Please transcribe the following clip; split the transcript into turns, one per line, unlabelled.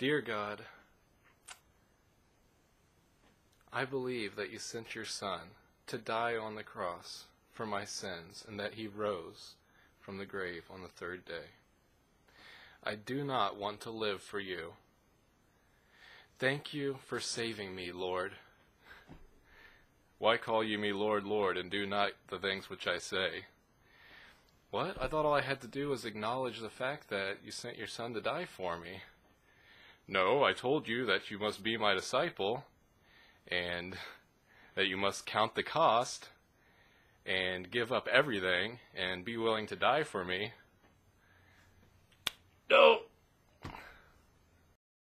Dear God, I believe that you sent your Son to die on the cross for my sins and that he rose from the grave on the third day. I do not want to live for you. Thank you for saving me, Lord. Why call you me Lord, Lord, and do not the things which I say? What? I thought all I had to do was acknowledge the fact that you sent your son to die for me. No, I told you that you must be my disciple, and that you must count the cost, and give up everything, and be willing to die for me.